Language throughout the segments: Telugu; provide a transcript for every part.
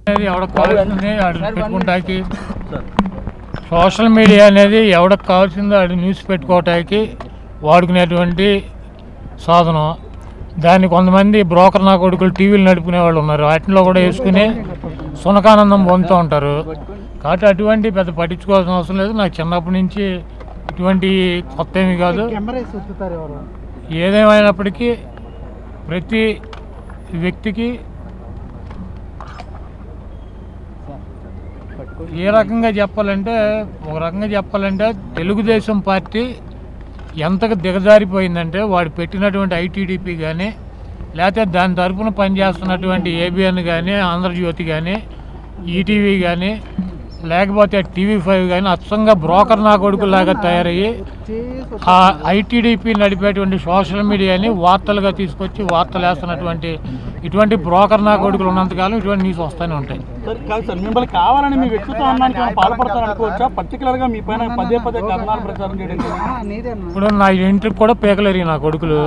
అనేది ఎవడకు కావాల్సింది ఆడు పెట్టుకుంటాకి సోషల్ మీడియా అనేది ఎవడకు కావాల్సిందో ఆడు న్యూస్ పెట్టుకోవటానికి వాడుకునేటువంటి సాధనం. దాన్ని కొంతమంది బ్రోకర్ నా కొడుకులు టీవీలు నడుపుకునే వాళ్ళు ఉన్నారు. వాటిలో కూడా వేసుకుని సునకానందం పొందుతూ ఉంటారు. కాబట్టి అటువంటి పెద్ద పట్టించుకోవాల్సిన అవసరం లేదు. నాకు చిన్నప్పటి నుంచి ఇటువంటి కొత్త ఏమి కాదు. ఏదేమైనప్పటికీ ప్రతి వ్యక్తికి ఏ రకంగా చెప్పాలంటే ఒక రకంగా చెప్పాలంటే తెలుగుదేశం పార్టీ ఎంతకు దిగజారిపోయిందంటే వాడు పెట్టినటువంటి ఐటీడీపీ కానీ లేకపోతే దాని తరఫున పనిచేస్తున్నటువంటి ఏబిఎన్ కానీ ఆంధ్రజ్యోతి కానీ ఈటీవీ కానీ లేకపోతే టీవీ ఫైవ్ కానీ అచ్చంగా బ్రోకర్ నా కొడుకులాగా తయారయ్యి ఆ ఐటీడీపీ నడిపేటువంటి సోషల్ మీడియాని వార్తలుగా తీసుకొచ్చి వార్తలు వేస్తున్నటువంటి ఇటువంటి బ్రోకర్ నా కొడుకులు ఉన్నంతకాలం ఇటువంటి న్యూస్ వస్తూనే ఉంటాయి. సార్ కాదు సార్ మిమ్మల్ని కావాలని మీ వ్యక్తిత్వం అన్నానికి ఏమైనా పాల్పడతారు అనుకోవచ్చా? పర్టికులర్గా మీ పైన పదే పదే కథనాలు ప్రచారం చేయడానికి నీదేనా? ఇప్పుడు నా ఇంటికి కూడా పీకలేరు నా కొడుకులు.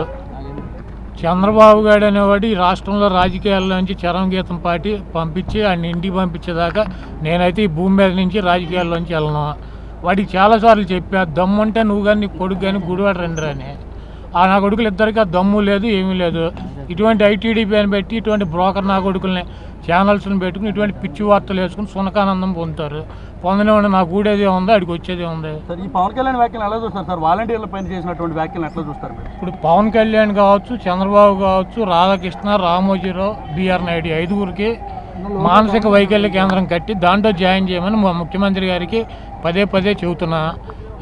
చంద్రబాబు గారు అనేవాడు ఈ రాష్ట్రంలో రాజకీయాల్లోంచి చరం గీతం పాటి పంపించి ఆయన ఇంటికి పంపించేదాకా నేనైతే ఈ భూమి మీద నుంచి రాజకీయాల్లోంచి వెళ్ళను. వాడికి చాలాసార్లు చెప్పా దమ్ముంటే నువ్వు కానీ నీ కొడుకు కానీ గుడివాడ రండి రాని ఆ నా కొడుకులు ఇద్దరికి ఆ దమ్ము లేదు ఏమీ లేదు. ఇటువంటి ఐటీడీపీ అని పెట్టి ఇటువంటి బ్రోకర్ నా కొడుకుల్ని ఛానల్స్ని పెట్టుకుని ఇటువంటి పిచ్చి వార్తలు వేసుకుని సునకానందం పొందుతారు. పొందనివ్వండి నాకు ఊడేదే ఉంది అడిగి వచ్చేదే ఉంది. సార్ ఈ పవన్ కళ్యాణ్ వ్యాఖ్యలు ఎలా చూస్తారు సార్? వాలంటీర్ల పైన చేసినటువంటి వ్యాఖ్యలు ఎట్లా చూస్తారు ఇప్పుడు పవన్ కళ్యాణ్ కావచ్చు చంద్రబాబు కావచ్చు రాధాకృష్ణ రామోజీరావు బిఆర్ నాయుడు ఐదుగురికి మానసిక వైకల్య కేంద్రం కట్టి దాంట్లో జాయిన్ చేయమని మా ముఖ్యమంత్రి గారికి పదే పదే చెబుతున్నా.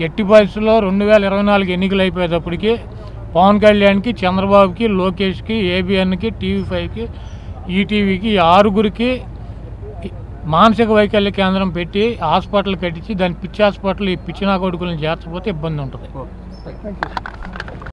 ఎట్టి పరిస్థితుల్లో రెండు వేల ఇరవై నాలుగు ఎన్నికలు అయిపోయేటప్పటికి పవన్ కళ్యాణ్కి చంద్రబాబుకి లోకేష్కి ఏబిఎన్కి టీవీ ఫైవ్కి ఈటీవీకి ఆరుగురికి మానసిక వైకల్య కేంద్రం పెట్టి హాస్పిటల్ కట్టించి దాని పిచ్చి హాస్పిటల్ ఈ పిచ్చినా కొడుకులను చేర్చకపోతే ఇబ్బంది ఉంటుంది.